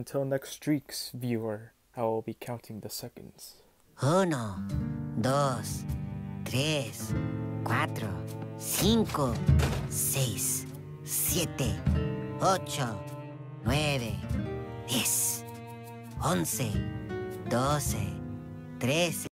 Until next streaks, viewer, I will be counting the seconds. Uno, dos, tres, cuatro, cinco, seis, siete, ocho, nueve, diez, once, doce, trece.